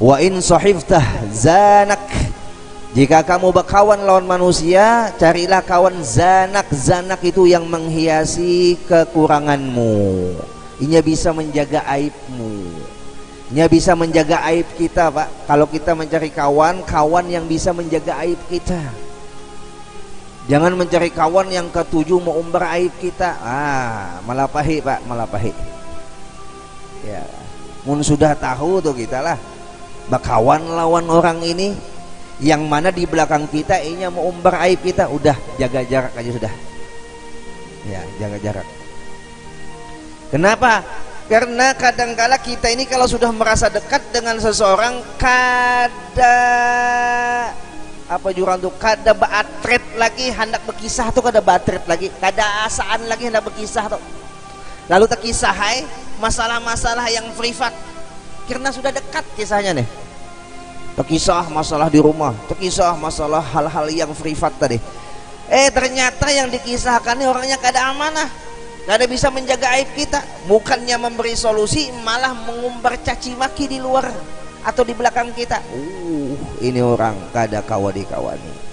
wa in sahiftah zanak. Jika kamu berkawan lawan manusia carilah kawan zanak. Zanak itu yang menghiasi kekuranganmu. Ini bisa menjaga aibmu. Ini bisa menjaga aib kita pak. Kalau kita mencari kawan kawan yang bisa menjaga aib kita. Jangan mencari kawan yang ketujuh mau umbar aib kita. Ah malah pahit pak malah pahit ya mun sudah tahu tuh kita lah bakawan lawan orang ini. Yang mana di belakang kita ini mau umbar aib kita udah jaga jarak aja sudah. Ya jaga jarak. Kenapa? Karena kadangkala kita ini kalau sudah merasa dekat dengan seseorang kada apa jurang tuh? Kada baatret lagi hendak berkisah tuh kada baatret lagi. Kada asaan lagi hendak berkisah tuh. Lalu tak kisah hai masalah-masalah yang privat. Karena sudah dekat kisahnya nih terkisah masalah di rumah. Terkisah masalah hal-hal yang privat tadi. Eh ternyata yang dikisahkan ini orangnya kada amanah. Kada bisa menjaga aib kita. Bukannya memberi solusi malah mengumbar caci maki di luar atau di belakang kita. Uh ini orang kada kawadi kawani